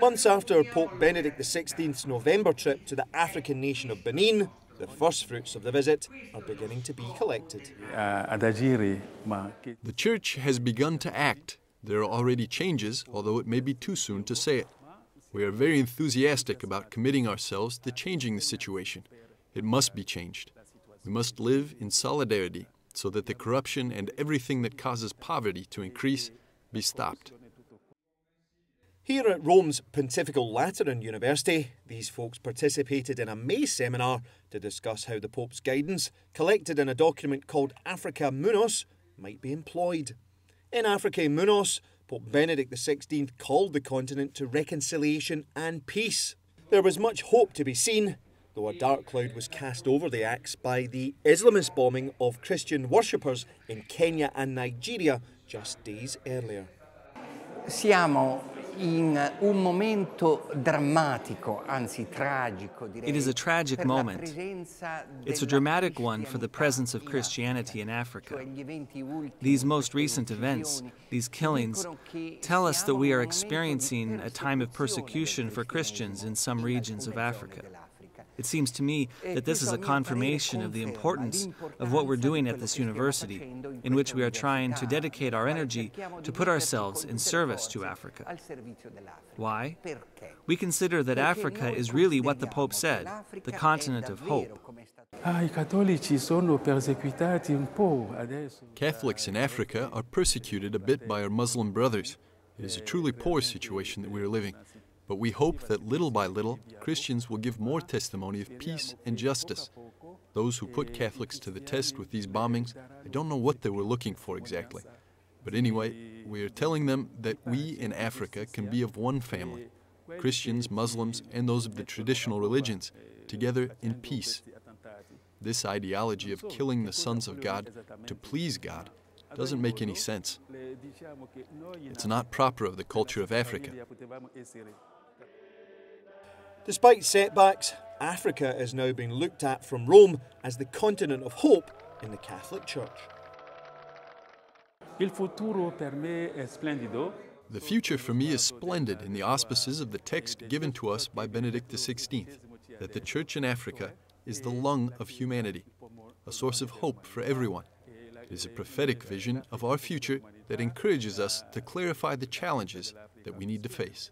Months after Pope Benedict XVI's November trip to the African nation of Benin, the first fruits of the visit are beginning to be collected. The Church has begun to act. There are already changes, although it may be too soon to say it. We are very enthusiastic about committing ourselves to changing the situation. It must be changed. We must live in solidarity so that the corruption and everything that causes poverty to increase be stopped. Here at Rome's Pontifical Lateran University, these folks participated in a May seminar to discuss how the Pope's guidance, collected in a document called Africae Munus, might be employed. In Africae Munus, Pope Benedict XVI called the continent to reconciliation and peace. There was much hope to be seen, though a dark cloud was cast over the acts by the Islamist bombing of Christian worshippers in Kenya and Nigeria just days earlier. Siamo in un momento drammatico, anzi tragico. It is a tragic moment. It's a dramatic one for the presence of Christianity in Africa. These most recent events, these killings, tell us that we are experiencing a time of persecution for Christians in some regions of Africa. It seems to me that this is a confirmation of the importance of what we're doing at this university, in which we are trying to dedicate our energy to put ourselves in service to Africa. Why? We consider that Africa is really what the Pope said the continent of hope. Catholics in Africa are persecuted a bit by our Muslim brothers. It is a truly poor situation that we are living. But we hope that little by little, Christians will give more testimony of peace and justice. Those who put Catholics to the test with these bombings, I don't know what they were looking for exactly. But anyway, we are telling them that we in Africa can be of one family Christians, Muslims, and those of the traditional religions, together in peace. This ideology of killing the sons of God to please God doesn't make any sense. It's not proper of the culture of Africa. Despite setbacks, Africa is now being looked at from Rome as the continent of hope in the Catholic Church. The future for me is splendid in the auspices of the text given to us by Benedict XVI that the Church in Africa is the lung of humanity, a source of hope for everyone. It is a prophetic vision of our future that encourages us to clarify the challenges that we need to face.